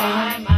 my, my.